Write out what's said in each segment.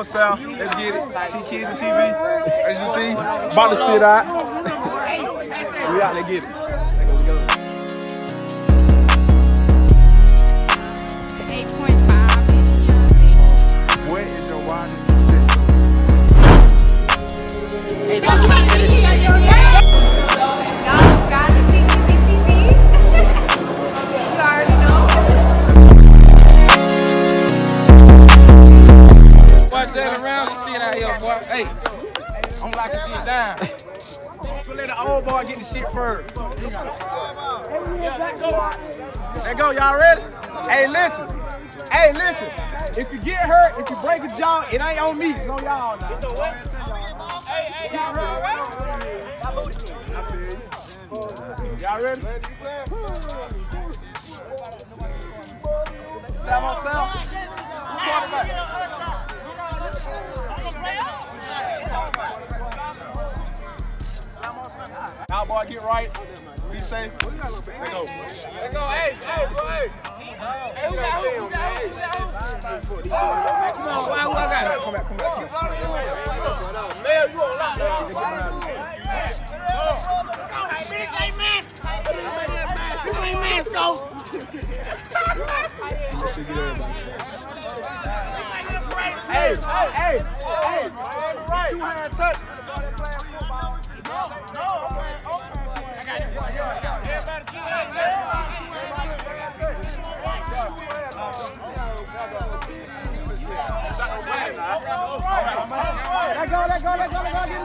on South. Let's get it. TKizzyTv. As you see, about to sit out. we out there get it. I'm locking shit down. We'll let the old boy get the shit first. Let go, y'all ready? Hey, listen. Hey, listen. If you get hurt, if you break a jaw, it ain't on me. It's on y'all now. Hey, hey, y'all ready? Y'all ready? Boy, get right. Be safe. Let go. Let's go, hey, hey, bro, hey. Hey, who got who? Who got who? Who got who? Come on, why, who I got? Come back, come back. Let go, let go, let go, get.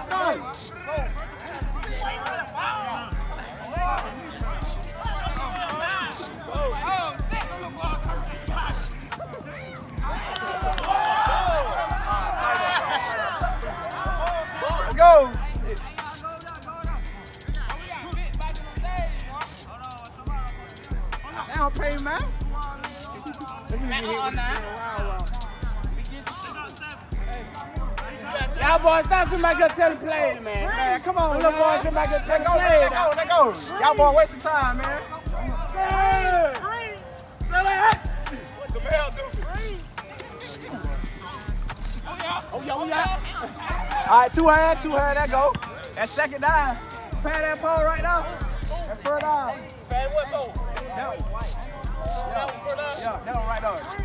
Let's go. Don't pay man. Y'all boys, stop somebody go tell the play, man. Man, come on, little boys, somebody go tell the play. Let go, let go, let go. Y'all boy wasting time, man. What the hell do? Oh, yeah, we out. All right, two hand, two hand, that go. That second down. Pat that pole right now. That third down. Hey, what, though? That one. For the- Yeah, that one right there.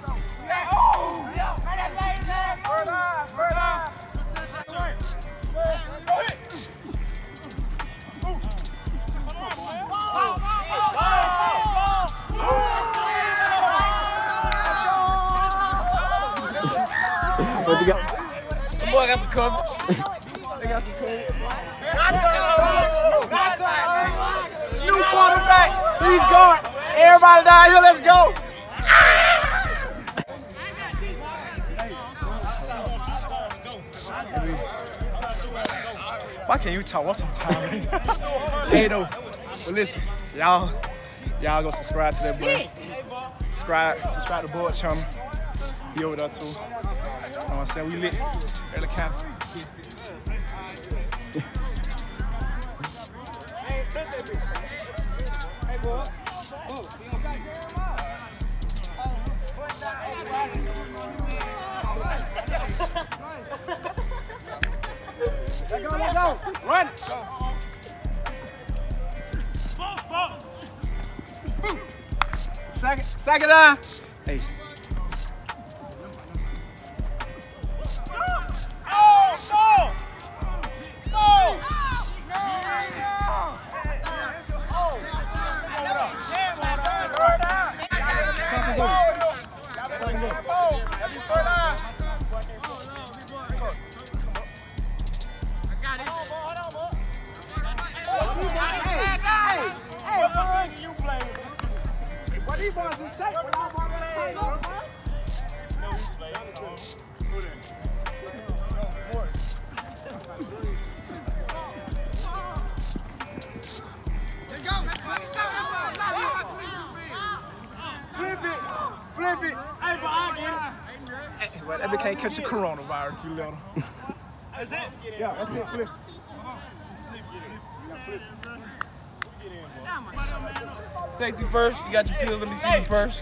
What you got? Boy, got some coverage. They got some coverage. New quarterback. He's gone. Everybody down here, let's go. Why can't you talk? What's on time? hey, though. But listen, y'all, y'all go subscribe to that boy. Subscribe, subscribe to Board Channel. Be over there too. You know what I'm saying? We lit. Early County. Let go, let go. Run. Second, second down. Catch the coronavirus if you let him. That's it. Yeah, that's it. Flip. Safety first. You got your pills. Let me see your purse.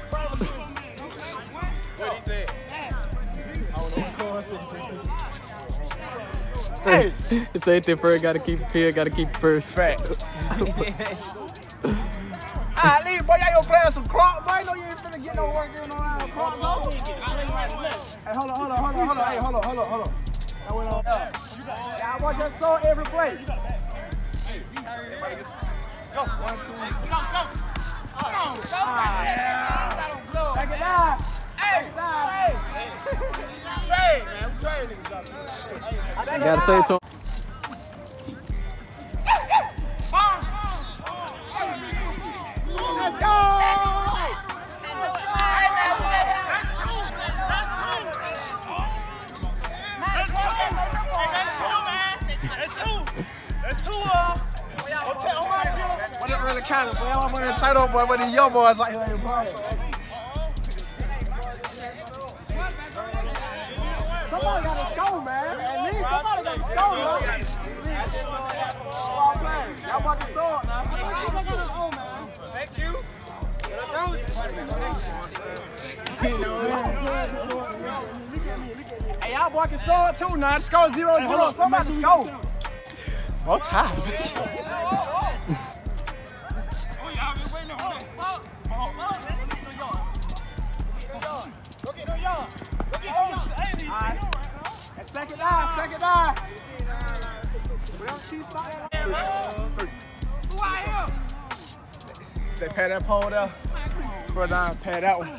What he said? Hey, It's anything first, gotta keep it pure, gotta keep it first. facts. Ah, leave, boy, y'all playing some crop, boy. I know you ain't finna get no work doing no crop, no. Hey, hold on, hold on, hold on, hold on, hey, hold on, hold on, hold on. That went on. Yeah, I want that saw every play. Go, one, two, Take it down. Hey, You gotta say it to him. I'm on the title boy, but the young boys like here. Somebody got to score, man. At least somebody got to score, man. Y'all playing. Y'all about to score now. Thank you. Hey, y'all boy can score too now. The score zero zero. Somebody score. More time. They pay that pole there. Further down, pay that one.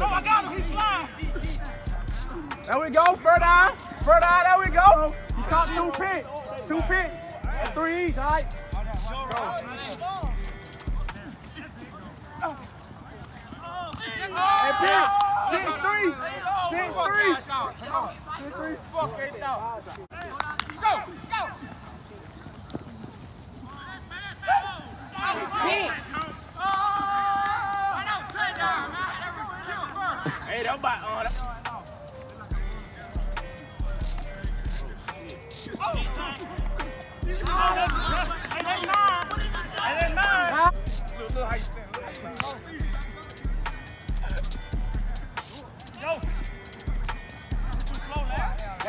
Oh, I got him. He's sliding. There we go, further down, further down, there we go. He's caught two picks, two picks, three each, all right? Hey, pick, six three, six three, six three. Hey, that about on.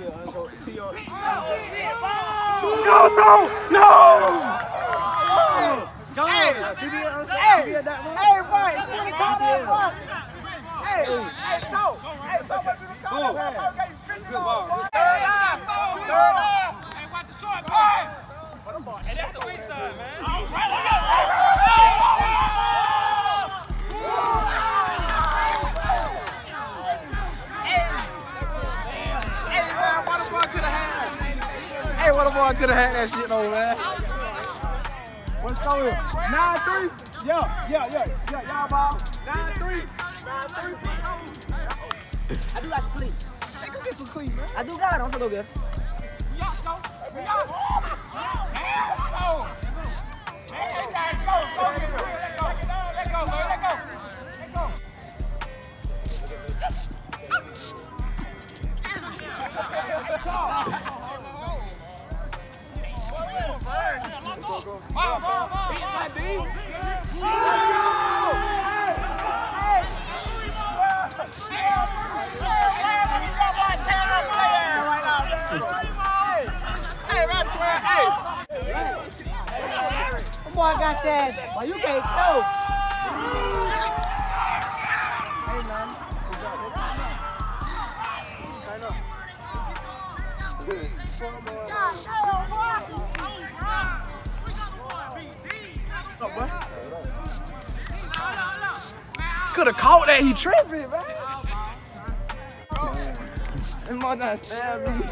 call No! boy. Hey, hey, so, hey, so what you call that? Okay, finish Nine three. Yeah, yeah, yeah, yeah. Y'all ball. Nine three. Nine three. I do got some clean. Hey, go get some clean, man. I do got it. I'm gonna go get it. Hey, man, swear, hey. Boy, I got that. Boy, you can't go. Could have caught that. He tripping, man. more than stab me.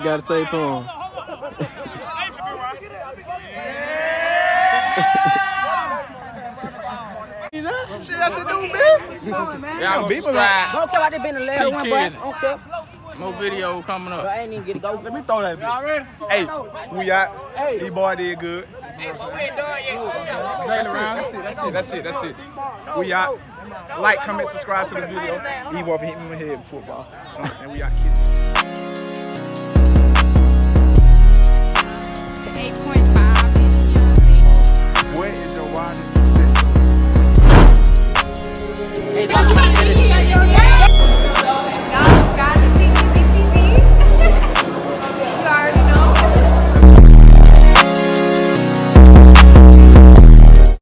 What you gotta say to him? Shit, that's a new bitch. Y'all go Beaver subscribe. Don't care about this being the last one, boy. kids. Don't care. More video coming But up. I ain't even get to go. Let me throw that bitch. Hey, we out. Hey. boy did good. That's it, that's it, that's it, that's it. We out. Like, comment, subscribe to the video. E-boy for hitting me in the head with football. You know what I'm saying? We out, kids.